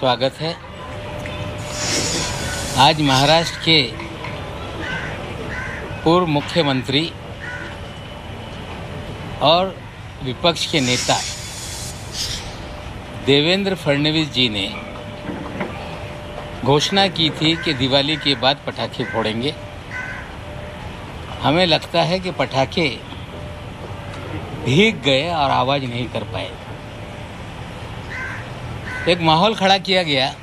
स्वागत है। आज महाराष्ट्र के पूर्व मुख्यमंत्री और विपक्ष के नेता देवेंद्र फडणवीस जी ने घोषणा की थी कि दिवाली के बाद पटाखे फोड़ेंगे। हमें लगता है कि पटाखे भीग गए और आवाज़ नहीं कर पाए। एक माहौल खड़ा किया गया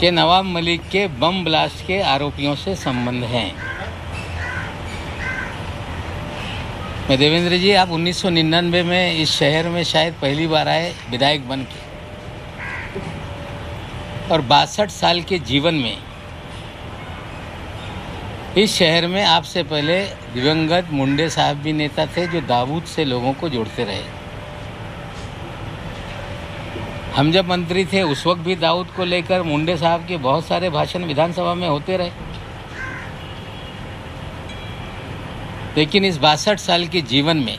कि नवाब मलिक के बम ब्लास्ट के आरोपियों से संबंध हैं। मैं देवेंद्र जी, आप 1999 में इस शहर में शायद पहली बार आए, विधायक बन के। और बासठ साल के जीवन में इस शहर में आपसे पहले दिवंगत मुंडे साहब भी नेता थे जो दाऊद से लोगों को जोड़ते रहे। हम जब मंत्री थे, उस वक्त भी दाऊद को लेकर मुंडे साहब के बहुत सारे भाषण विधानसभा में होते रहे। लेकिन इस बासठ साल के जीवन में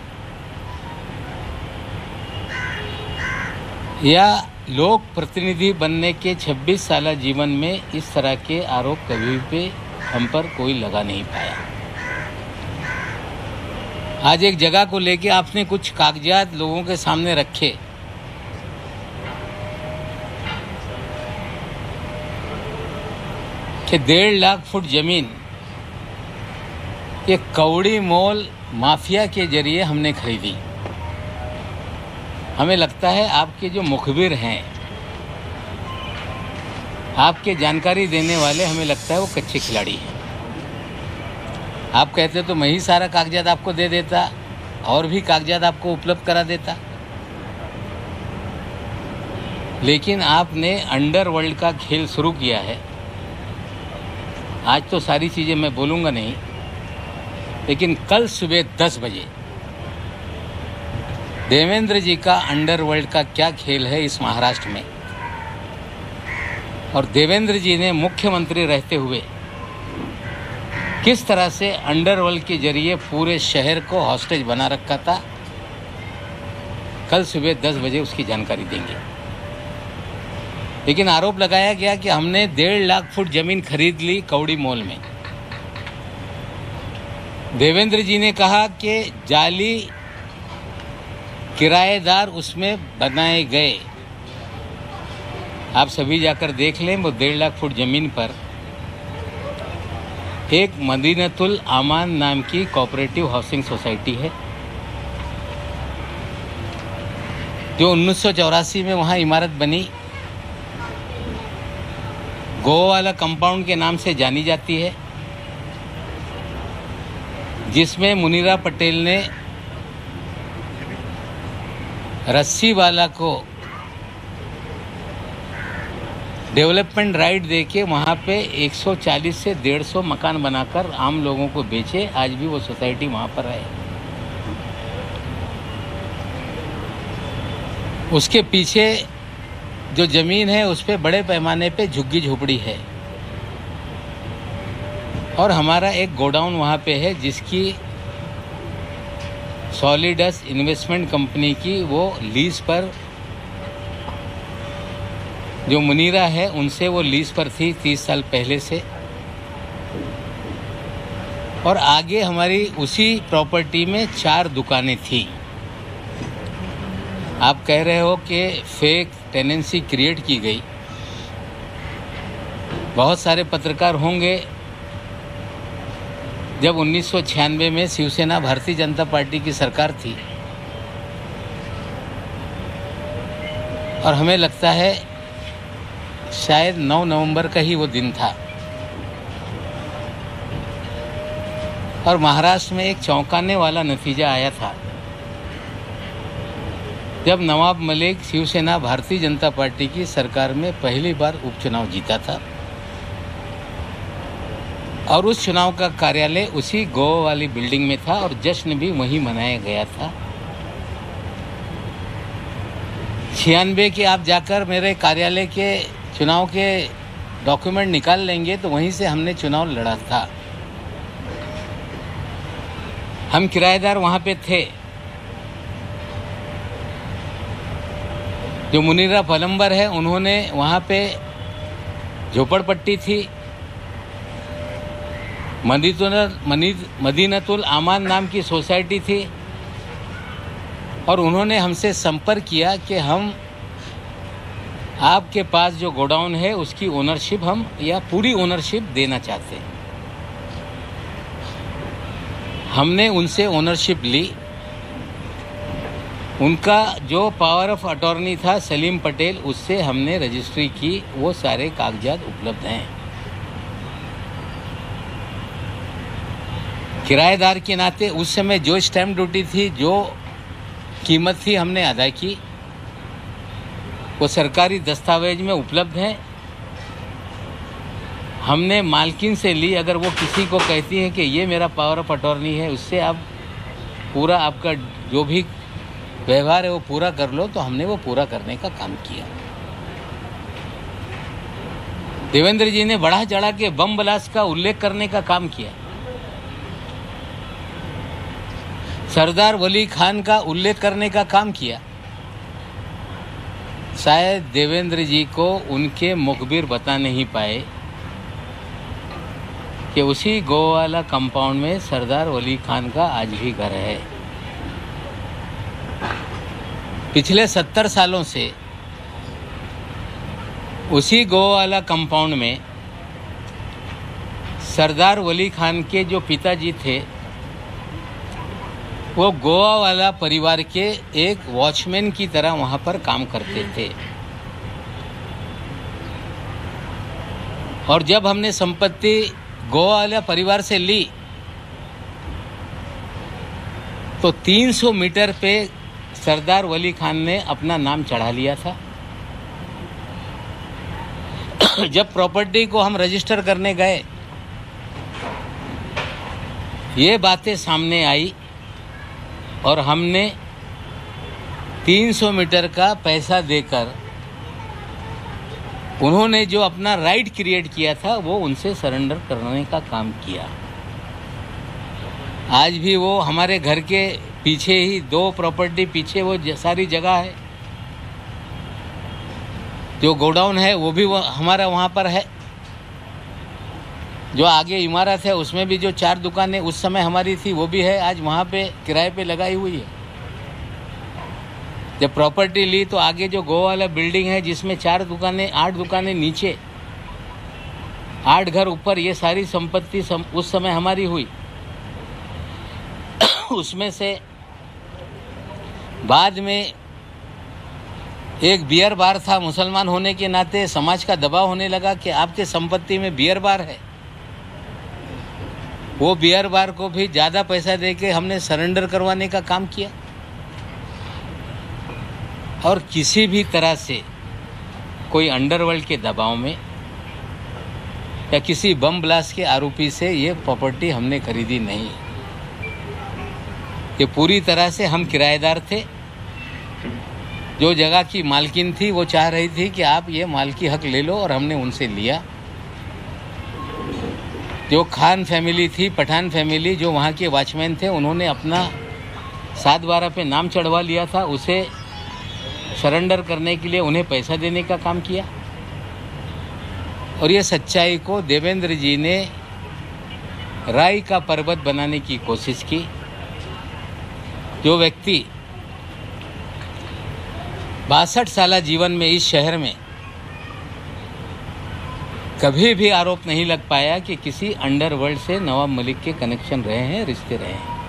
या लोक प्रतिनिधि बनने के 26 साल जीवन में इस तरह के आरोप कभी पे हम पर कोई लगा नहीं पाया। आज एक जगह को लेके आपने कुछ कागजात लोगों के सामने रखे। कि डेढ़ लाख फुट ज़मीन, ये कौड़ी मोल माफिया के ज़रिए हमने खरीदी। हमें लगता है आपके जो मुखबिर हैं, आपके जानकारी देने वाले हमें लगता है वो कच्चे खिलाड़ी हैं। आप कहते तो मैं ही सारा कागजात आपको दे देता और भी कागजात आपको उपलब्ध करा देता। लेकिन आपने अंडर वर्ल्ड का खेल शुरू किया है। आज तो सारी चीज़ें मैं बोलूँगा नहीं, लेकिन कल सुबह दस बजे। देवेंद्र जी का अंडरवर्ल्ड का क्या खेल है इस महाराष्ट्र में? और देवेंद्र जी ने मुख्यमंत्री रहते हुए किस तरह से अंडरवर्ल्ड के ज़रिए पूरे शहर को हॉस्टेज बना रखा था? कल सुबह दस बजे उसकी जानकारी देंगे। लेकिन आरोप लगाया गया कि हमने डेढ़ लाख फुट ज़मीन खरीद ली कौड़ी मॉल में। देवेंद्र जी ने कहा कि जाली किराएदार उसमें बनाए गए। आप सभी जाकर देख लें, वो डेढ़ लाख फुट ज़मीन पर एक मदीनतुल आमान नाम की कोऑपरेटिव हाउसिंग सोसाइटी है, जो उन्नीस सौ चौरासी में वहाँ इमारत बनी। गोवाला कंपाउंड के नाम से जानी जाती है, जिसमें मुनीरा पटेल ने रस्सी वाला को डेवलपमेंट राइट देके वहाँ पे 140 से 150 मकान बनाकर आम लोगों को बेचे। आज भी वो सोसाइटी वहाँ पर है। उसके पीछे जो ज़मीन है, उस पर बड़े पैमाने पे झुग्गी झोपड़ी है। और हमारा एक गोडाउन वहाँ पे है, जिसकी सॉलिडस इन्वेस्टमेंट कंपनी की वो लीज पर जो मुनीरा है, उनसे वो लीज पर थी तीस साल पहले से। और आगे हमारी उसी प्रॉपर्टी में चार दुकानें थी। आप कह रहे हो कि फेक टेनेंसी क्रिएट की गई। बहुत सारे पत्रकार होंगे। जब उन्नीस सौ छियानवे में शिवसेना भारतीय जनता पार्टी की सरकार थी, और हमें लगता है शायद 9 नवंबर का ही वो दिन था। और महाराष्ट्र में एक चौंकाने वाला नतीजा आया था। जब नवाब मलिक शिवसेना भारतीय जनता पार्टी की सरकार में पहली बार उपचुनाव जीता था और उस चुनाव का कार्यालय उसी गोवा वाली बिल्डिंग में था और जश्न भी वहीं मनाया गया था। छियानवे के आप जाकर मेरे कार्यालय के चुनाव के डॉक्यूमेंट निकाल लेंगे तो वहीं से हमने चुनाव लड़ा था। हम किराएदार वहाँ पे थे। जो मुनीरा पलम्बर है, उन्होंने वहाँ पे झोपड़पट्टी थी। मदीनतुल आमान नाम की सोसाइटी थी और उन्होंने हमसे संपर्क किया कि हम, आपके पास जो गोडाउन है, उसकी ओनरशिप हम, या पूरी ओनरशिप देना चाहते हैं। हमने उनसे ओनरशिप ली। उनका जो पावर ऑफ़ अटॉर्नी था सलीम पटेल उससे हमने रजिस्ट्री की। वो सारे कागजात उपलब्ध हैं। किराएदार के नाते उस समय जो स्टैम्प ड्यूटी थी, जो कीमत थी हमने अदा की, वो सरकारी दस्तावेज़ में उपलब्ध हैं। हमने मालकिन से ली, अगर वो किसी को कहती है कि ये मेरा पावर ऑफ़ अटॉर्नी है, उससे आप पूरा आपका जो भी व्यवहार है वो पूरा कर लो तो हमने वो पूरा करने का काम किया। देवेंद्र जी ने बढ़ा चढ़ा के बम ब्लास्ट का उल्लेख करने का काम किया। सरदार वली खान का उल्लेख करने का काम किया। शायद देवेंद्र जी को उनके मुखबिर बता नहीं पाए कि उसी गोवाला कंपाउंड में सरदार वली खान का आज भी घर है। पिछले सत्तर सालों से उसी गोवाला कंपाउंड में सरदार वली खान के जो पिताजी थे, वो गोवा वाला परिवार के एक वॉचमैन की तरह वहाँ पर काम करते थे। और जब हमने संपत्ति गोवा वाला परिवार से ली तो 300 मीटर पे सरदार वली खान ने अपना नाम चढ़ा लिया था। जब प्रॉपर्टी को हम रजिस्टर करने गए, ये बातें सामने आई और हमने 300 मीटर का पैसा देकर उन्होंने जो अपना राइट क्रिएट किया था, वो उनसे सरेंडर करने का काम किया। आज भी वो हमारे घर के पीछे ही दो प्रॉपर्टी पीछे वो सारी जगह है। जो गोडाउन है वो भी वो हमारा वहाँ पर है। जो आगे इमारत है उसमें भी जो चार दुकानें उस समय हमारी थी वो भी है आज वहाँ पे किराए पे लगाई हुई है। जब प्रॉपर्टी ली तो आगे जो गो वाला बिल्डिंग है जिसमें चार दुकानें आठ दुकानें नीचे आठ घर ऊपर ये सारी संपत्ति सम, उस समय हमारी हुई। उसमें से बाद में एक बियर बार था मुसलमान होने के नाते, समाज का दबाव होने लगा कि आपके संपत्ति में बियर बार है। वो बियर बार को भी ज़्यादा पैसा दे के हमने सरेंडर करवाने का काम किया। और किसी भी तरह से कोई अंडरवर्ल्ड के दबाव में या किसी बम ब्लास्ट के आरोपी से ये प्रॉपर्टी हमने खरीदी नहीं। ये पूरी तरह से हम किराएदार थे। जो जगह की मालकिन थी, वो चाह रही थी कि आप ये मालकी हक ले लो और हमने उनसे लिया। जो खान फैमिली थी, पठान फैमिली, जो वहाँ के वॉचमैन थे, उन्होंने अपना सात बारह पे नाम चढ़वा लिया था। उसे सरेंडर करने के लिए उन्हें पैसा देने का काम किया। और ये सच्चाई को देवेंद्र जी ने राय का पर्वत बनाने की कोशिश की। जो व्यक्ति बासठ साल जीवन में इस शहर में कभी भी आरोप नहीं लग पाया कि किसी अंडरवर्ल्ड से नवाब मलिक के कनेक्शन रहे हैं, रिश्ते रहे हैं।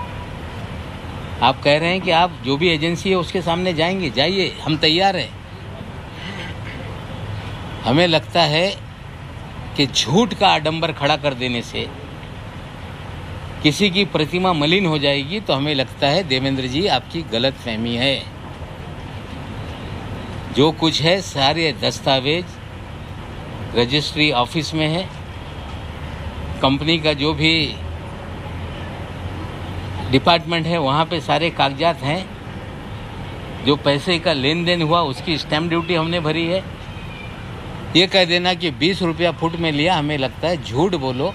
आप कह रहे हैं कि आप जो भी एजेंसी है उसके सामने जाएँगे, जाइए, हम तैयार हैं। हमें लगता है कि झूठ का आडंबर खड़ा कर देने से किसी की प्रतिमा मलिन हो जाएगी तो हमें लगता है देवेंद्र जी आपकी गलत फहमी है। जो कुछ है, सारे दस्तावेज़ रजिस्ट्री ऑफ़िस में है। कंपनी का जो भी डिपार्टमेंट है, वहाँ पे सारे कागजात हैं। जो पैसे का लेन देन हुआ, उसकी स्टैम्प ड्यूटी हमने भरी है। ये कह देना कि बीस रुपया फुट में लिया, हमें लगता है झूठ बोलो।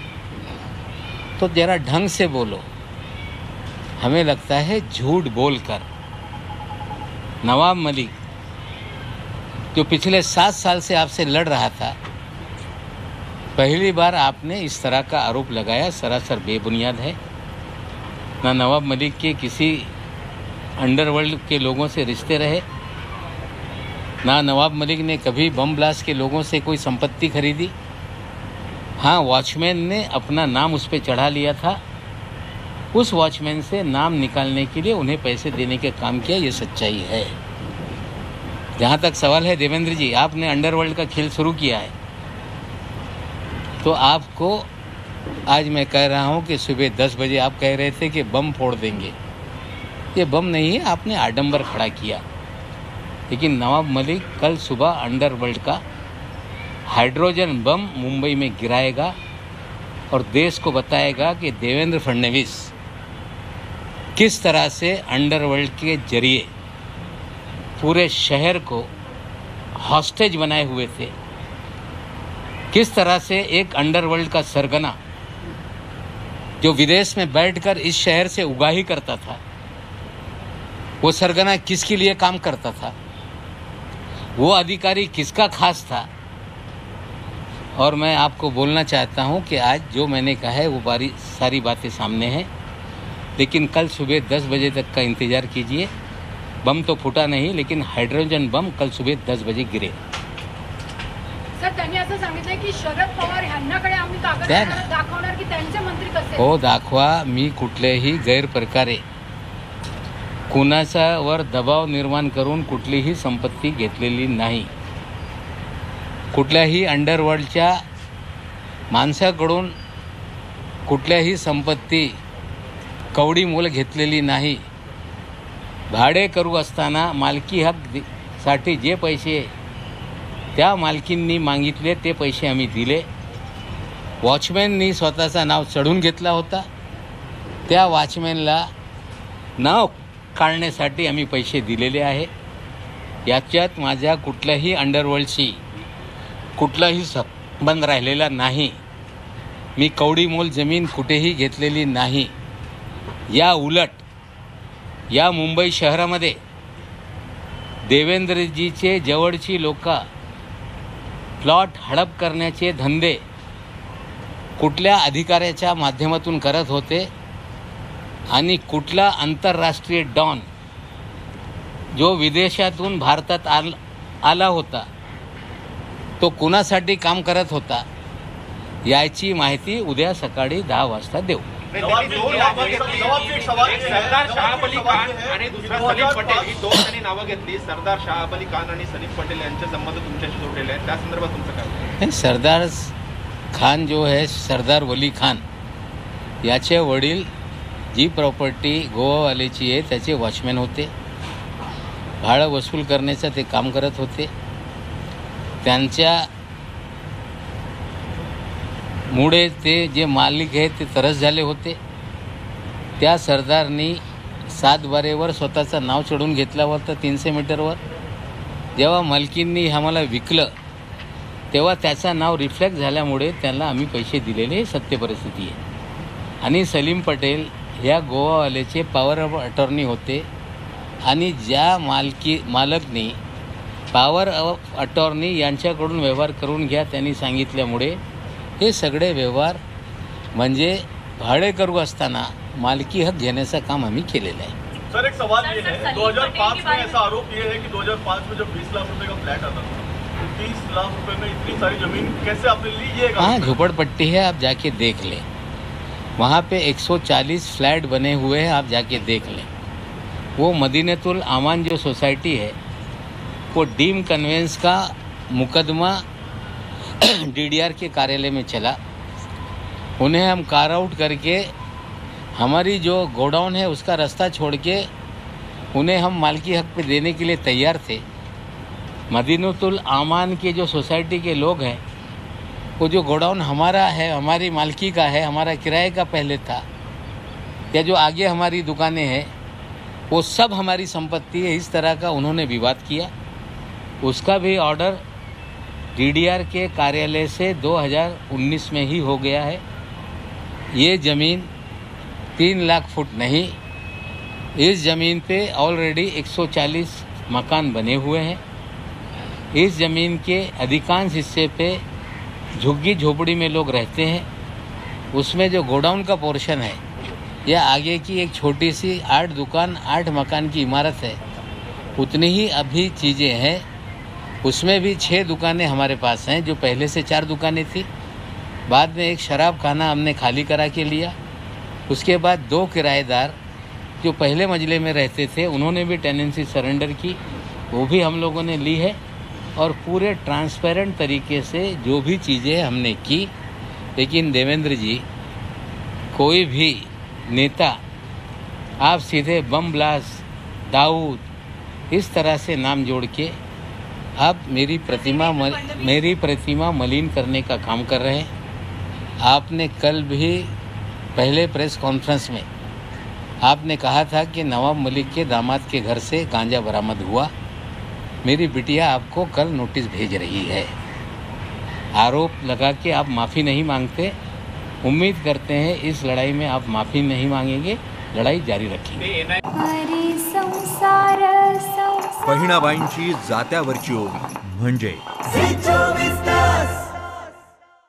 तो ज़रा ढंग से बोलो। हमें लगता है झूठ बोलकर। नवाब मलिक, जो पिछले सात साल से आपसे लड़ रहा था, पहली बार आपने इस तरह का आरोप लगाया सरासर बेबुनियाद है। ना नवाब मलिक के किसी अंडरवर्ल्ड के लोगों से रिश्ते रहे, ना नवाब मलिक ने कभी बम ब्लास्ट के लोगों से कोई संपत्ति खरीदी। हाँ वॉचमैन ने अपना नाम उस पर चढ़ा लिया था। उस वॉचमैन से नाम निकालने के लिए उन्हें पैसे देने का काम किया, ये सच्चाई है। जहाँ तक सवाल है, देवेंद्र जी, आपने अंडरवर्ल्ड का खेल शुरू किया है। तो आपको आज मैं कह रहा हूँ कि सुबह दस बजे आप कह रहे थे कि बम फोड़ देंगे। ये बम नहीं है, आपने आडम्बर खड़ा किया। लेकिन नवाब मलिक कल सुबह अंडरवर्ल्ड का हाइड्रोजन बम मुंबई में गिराएगा और देश को बताएगा कि देवेंद्र फडणवीस किस तरह से अंडरवर्ल्ड के ज़रिए पूरे शहर को हॉस्टेज बनाए हुए थे, किस तरह से एक अंडरवर्ल्ड का सरगना जो विदेश में बैठकर इस शहर से उगाही करता था, वो सरगना किसके लिए काम करता था? वो अधिकारी किसका खास था? और मैं आपको बोलना चाहता हूँ कि आज जो मैंने कहा है वो बारी सारी बातें सामने हैं। लेकिन कल सुबह दस बजे तक का इंतज़ार कीजिए। बम तो फूटा नहीं लेकिन हाइड्रोजन बम कल सुबह दस बजे गिरे। सर त्यांनी असं सांगितलंय की शरद पवार ह्यांनाकडे आम्ही कागद दाखवणार की त्यांचे मंत्री कसे? हो दाखवा. मी कुठल्याही गैरप्रकारे कुणाचा वर दबाव निर्माण करून कुठलीही संपत्ती घेतलेली नाही. कुठल्याही अंडरवर्ल्डच्या माणसाकडून कुठल्याही संपत्ती कवडी मोल घेतलेली नाही. भाडे करू असताना मालकी हक दि- साठी जे पैसे त्या मालकींनी मागितले ते पैसे आम्ही दिले. वॉचमॅननी स्वतःचा नाव चढून घेतला होता. त्या वॉचमॅनला नाव काढण्यासाठी आम्ही पैसे दिलेले आहे. याच्यात माझ्या कुठल्याही अंडरवर्ल्डशी कुठलाही संबंध राहिलेला नाही. मी कवडी मोल जमीन कुठेही घेतलेली नाही. या उलट या मुंबई शहरामध्ये देवेंद्रजीचे जवळची लोक प्लॉट हडप करण्याचे धंदे कुठल्या अधिकाऱ्याच्या माध्यमातून करत होते आणि कुठला आंतरराष्ट्रीय डॉन जो विदेशातून भारतात आल आला होता. तो कुणासाठी काम करत होता याची माहिती उद्या सकाळी दहा वाजता देऊ. सरदार शहाब अली खान आणि दुसरा सलीम पटेल ही दोन त्यांनी नावं घेतली सरदार शहाब अली खान आणि सलीम पटेल यांचे संबंध तुमच्याशी जोडलेले आहेत त्या संदर्भात तुमचं काय मत? नहीं, सरदार खान जो है सरदार वली खान याचे वडील जी प्रॉपर्टी गोवावाल्याची आहे त्याचे वॉचमॅन होते भाडं वसूल करण्याचं ते काम करत होते त्यांच्या मुळे ते जे मालिक आहेत ते तरस झाले होते. त्या सरदारनी सात बारेवर स्वतःचं नाव चढून घेतलं होतं तीनशे मीटरवर. जेव्हा मालकींनी आम्हाला विकलं तेव्हा त्याचं नाव रिफ्लेक्ट झाल्यामुळे त्यांना आम्ही पैसे दिलेले हे सत्य परिस्थिती आहे. आणि सलीम पटेल ह्या गोवावाल्याचे पॉवर ऑफ अटॉर्नी होते. आणि ज्या मालकी मालकनी पॉवर ऑफ़ अटॉर्नी यांच्याकडून व्यवहार करून घ्या त्यांनी सांगितल्यामुळे हे सगळे व्यवहार म्हणजे भाडे करू असताना मालकी हक घेण्याचं काम आम्ही केलेलं आहे. सर एक सवाल ये है सलीम 2005 पटेल के में ऐसा आरोप ये है कि 2005 में जब 20 लाख रुपए का फ्लैट आता था तो 30 लाख रुपए में इतनी सारी ज़मीन कैसे आपने ली ये हाँ झोपड़पट्टी है आप जाके देख लें। वहाँ पे 140 फ्लैट बने हुए हैं आप जाके देख लें। वो मदीनतुल आमान जो सोसाइटी है वो डीम कन्वेंस का मुकदमा डीडीआर के कार्यालय में चला। उन्हें हम कार आउट करके, हमारी जो गोडाउन है उसका रास्ता छोड़ के उन्हें हम मालकी हक पे देने के लिए तैयार थे। मदीनतुल आमान के जो सोसाइटी के लोग हैं, वो जो गोडाउन हमारा है, हमारी मालकी का है, हमारा किराए का पहले था, या जो आगे हमारी दुकानें हैं, वो सब हमारी संपत्ति है, इस तरह का उन्होंने विवाद किया। उसका भी ऑर्डर डीडीआर के कार्यालय से 2019 में ही हो गया है। ये ज़मीन तीन लाख फुट नहीं, इस ज़मीन पे ऑलरेडी 140 मकान बने हुए हैं। इस ज़मीन के अधिकांश हिस्से पे झुग्गी झोपड़ी में लोग रहते हैं। उसमें जो गोडाउन का पोर्शन है, या आगे की एक छोटी सी आठ दुकान, आठ मकान की इमारत है, उतनी ही अभी चीज़ें हैं। उसमें भी छः दुकानें हमारे पास हैं, जो पहले से चार दुकानें थी। बाद में एक शराब खाना हमने खाली करा के लिया। उसके बाद दो किराएदार, जो पहले मजले में रहते थे, उन्होंने भी टेनेंसी सरेंडर की। वो भी हम लोगों ने ली है। और पूरे ट्रांसपेरेंट तरीके से जो भी चीज़ें हमने की, लेकिन देवेंद्र जी, कोई भी नेता, आप सीधे बम ब्लास्ट, दाऊद, इस तरह से नाम जोड़ के आप मेरी प्रतिमा मल, मेरी प्रतिमा मलिन करने का काम कर रहे हैं। आपने कल भी पहले प्रेस कॉन्फ्रेंस में आपने कहा था कि नवाब मलिक के दामाद के घर से गांजा बरामद हुआ। मेरी बिटिया आपको कल नोटिस भेज रही है। आरोप लगा के आप माफ़ी नहीं मांगते। उम्मीद करते हैं इस लड़ाई में आप माफ़ी नहीं मांगेंगे। लड़ाई जारी रखेंगे। संसार संसार. बहिणाबाईंची जात्यावरची ओवी म्हणजे?